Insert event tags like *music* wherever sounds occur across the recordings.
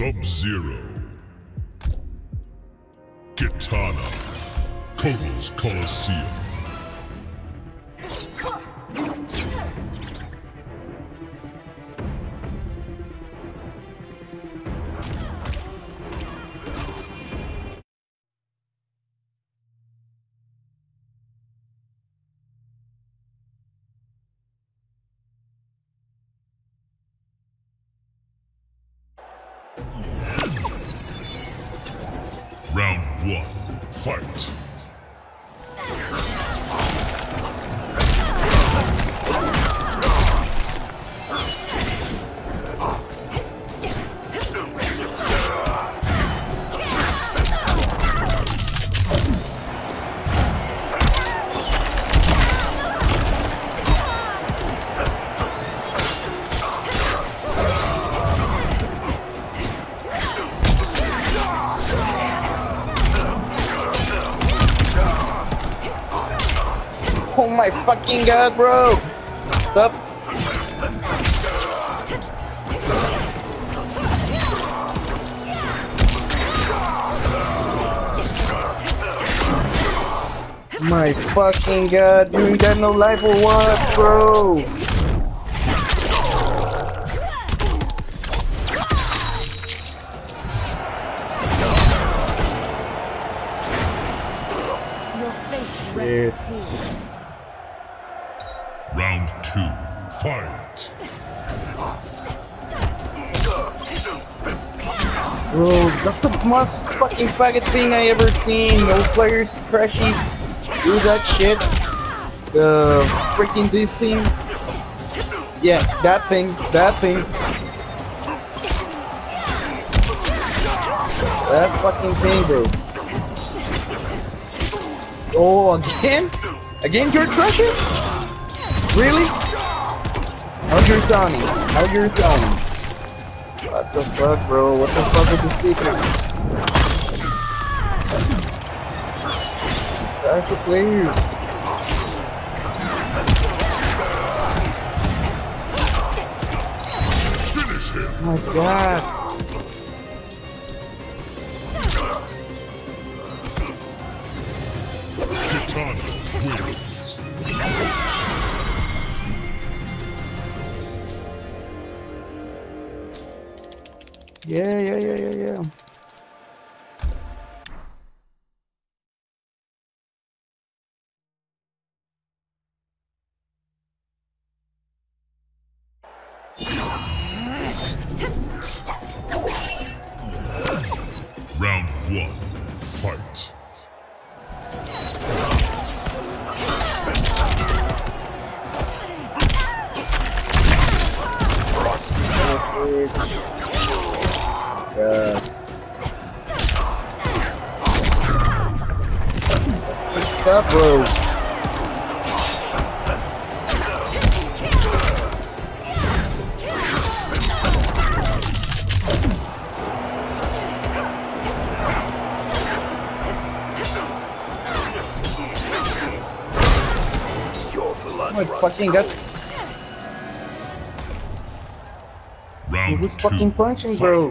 Sub-Zero. Kitana. Kotal's Coliseum. Round one, fight. Fucking god, bro! Stop. My fucking god, you ain't got no life or what, bro? Shit. Most fucking faggot thing I ever seen. No players crashy do that shit. The freaking this thing. Yeah, that thing, that thing. That fucking thing, bro. Oh, again? Again, you're crushing? Really? How's your sounding? How's your sounding? What the fuck, bro? What the fuck is the speaker? Crash the players. Finish him. Oh my god. Yeah, yeah. God. Stop, bro. Oh fucking god. Round Who's fucking punching, bro?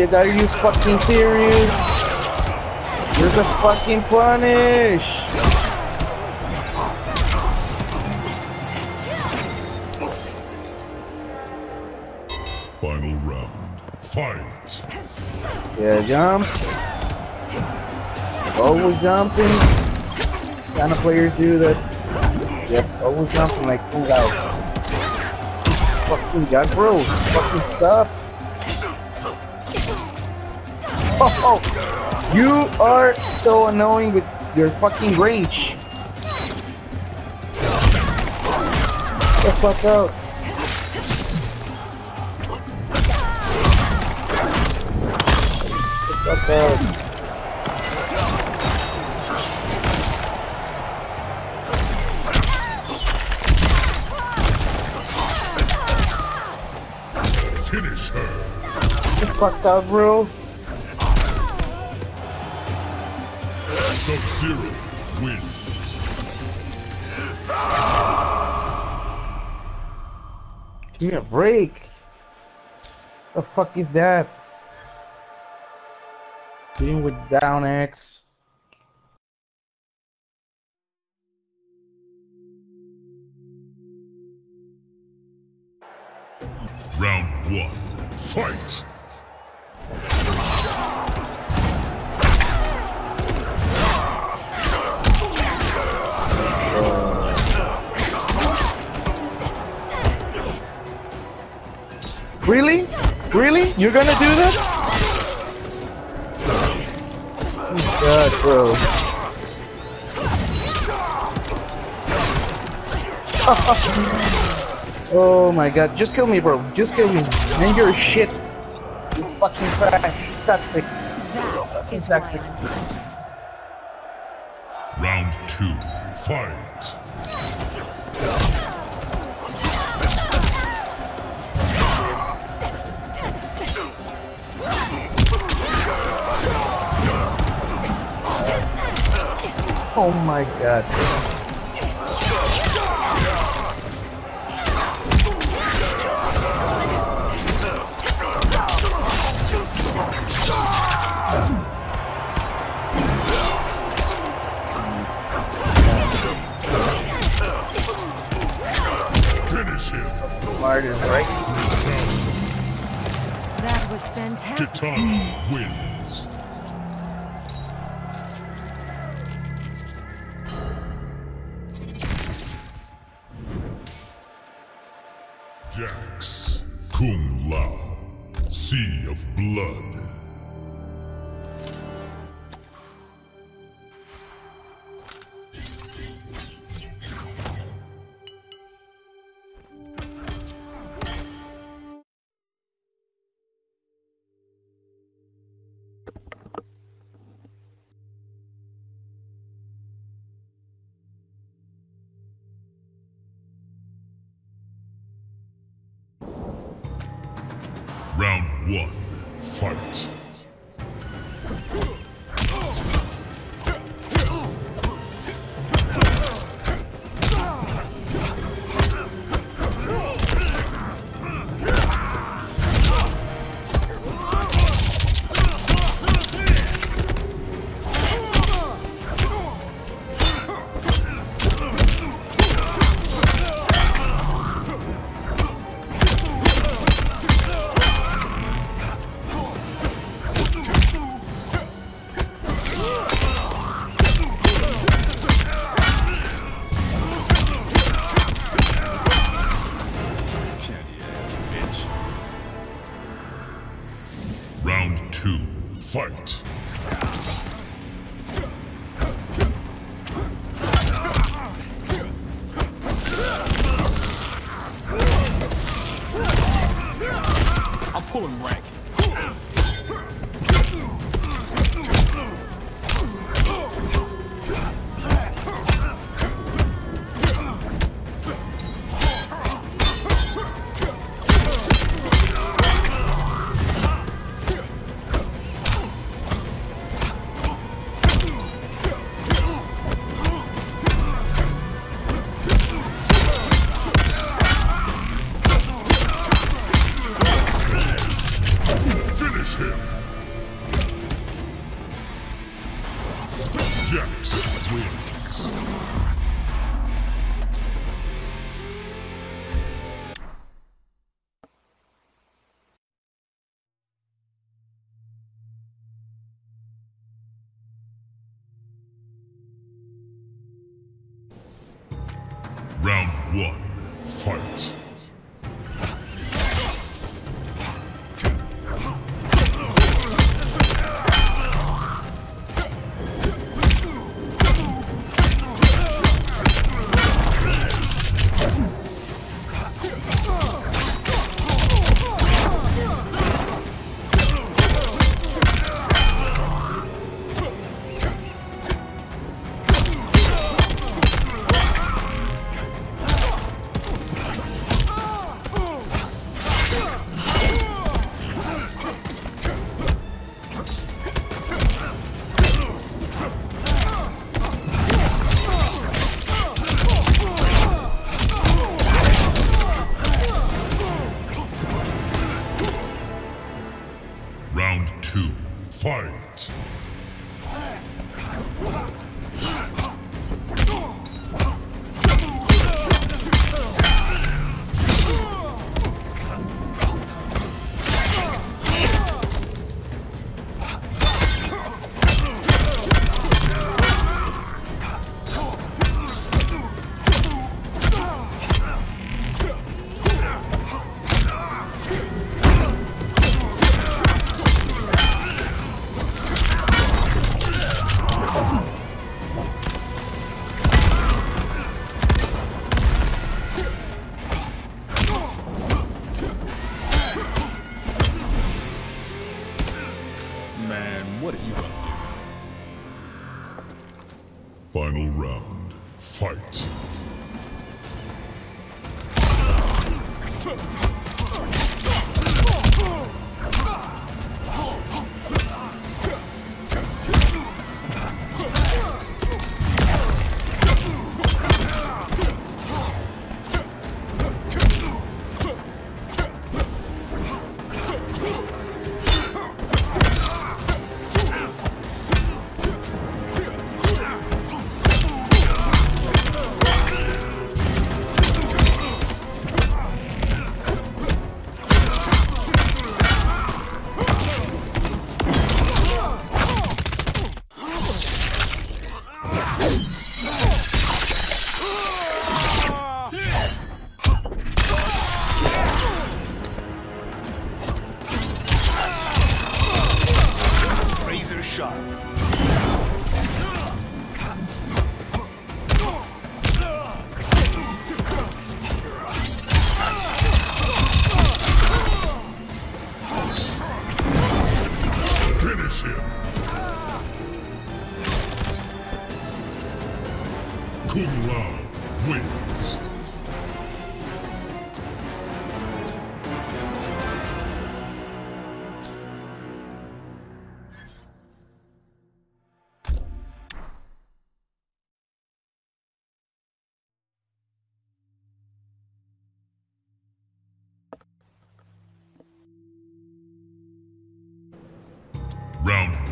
Shit, are you fucking serious? You're the fucking punish! Final round, fight. Yeah, jump. Always jumping. Kind of players do that. Yep, always jumping like pull out. Fucking god, bro. Fucking stop oh. *laughs* You are so annoying with your fucking rage. Get The fuck out. Get The fuck out. Finish her. Get the Fuck out, bro. Sub-Zero wins. Give me a break. The fuck is that? Dealing with down X. Round one. Fight. Really? Really? You're gonna do this? Oh God, bro. *laughs* oh my God! Just kill me, bro. Just kill me. And you're shit. You fucking trash. Toxic. That is Toxic. Round two. Fight. Oh my God. Pulling rank.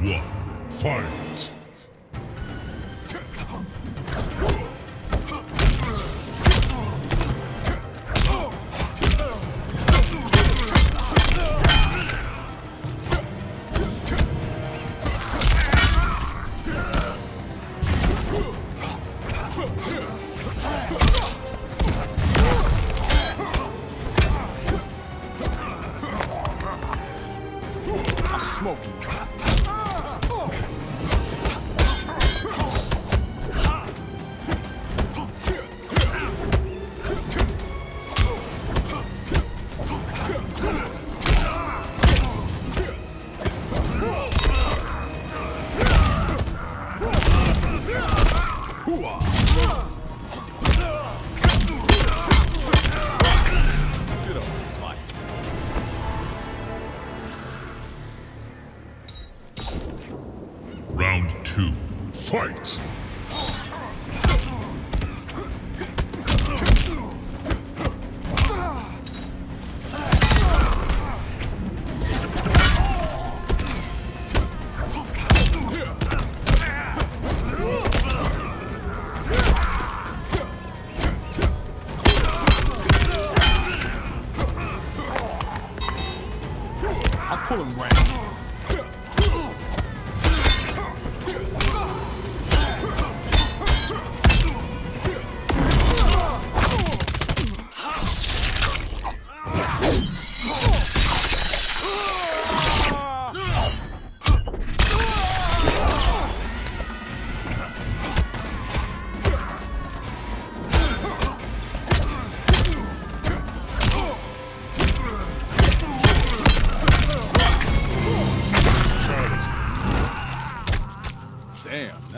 One, fight!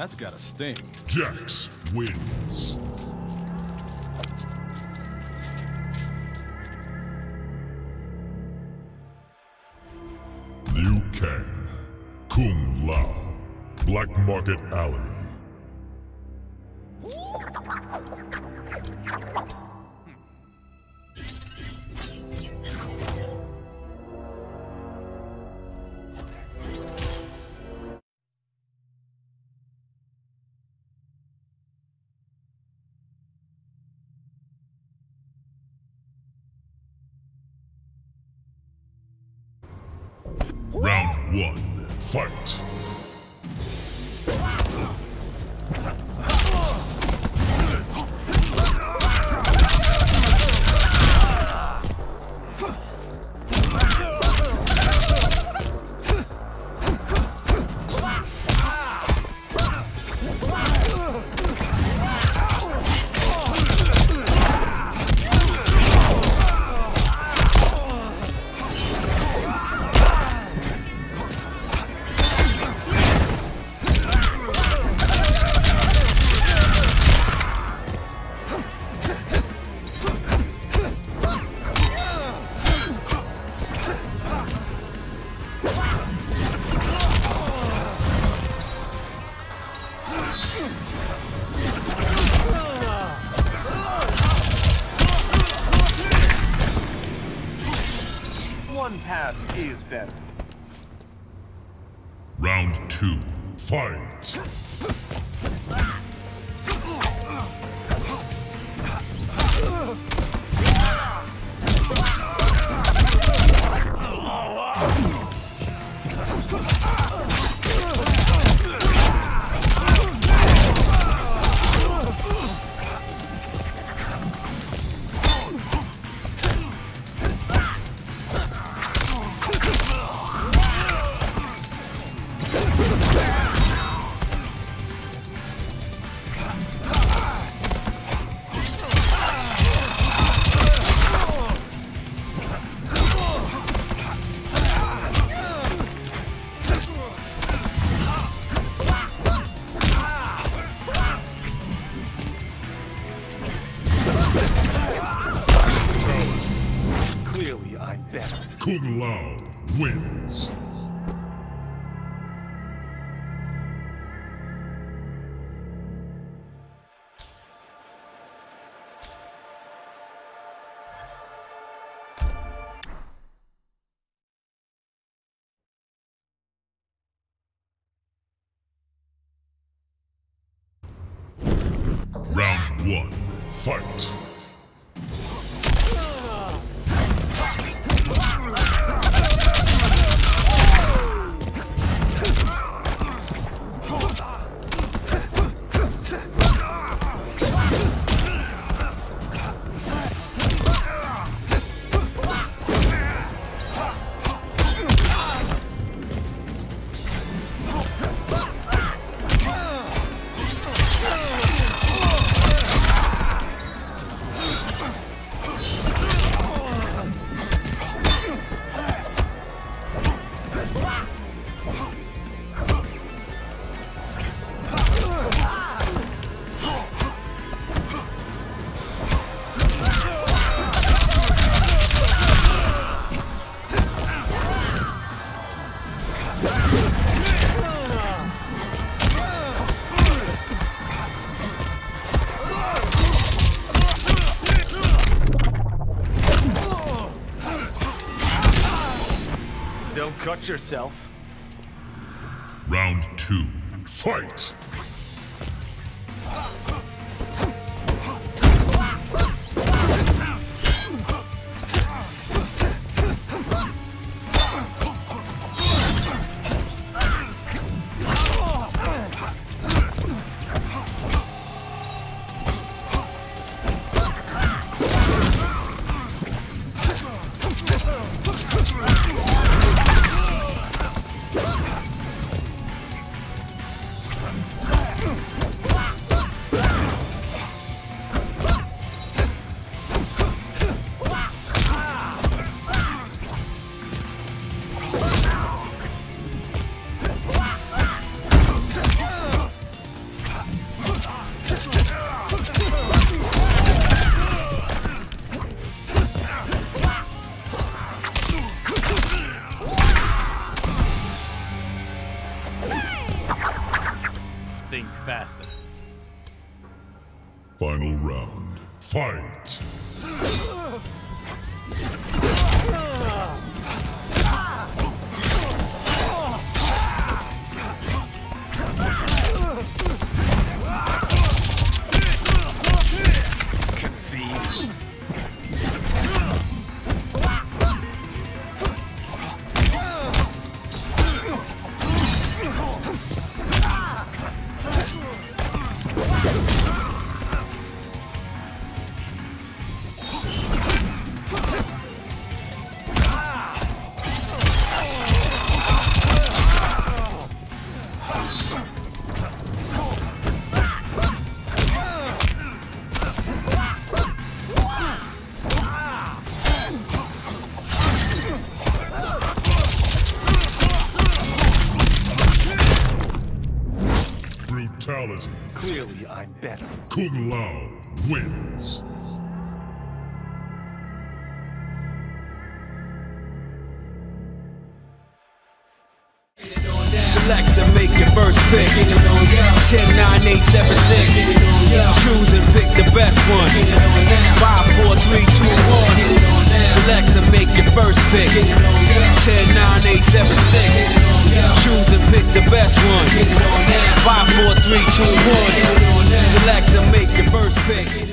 That's gotta sting. Jax wins. Liu Kang, Kung Lao, Black Market Alley. Round one. Fight. Wins. Cut yourself. Round two. Fight. Round. Fight. Fatality. Clearly, I'm better. Kung Lao wins. Select to make your first pick. 10, 9, 8, 7, 6. Choose and pick the best one. 5, 4, 3, 2, 1. Select to make your first pick. 10, 9, 8, 7, 6. Choose and pick the best one. 5, 4, 3, 2, 1. Select to make your first pick.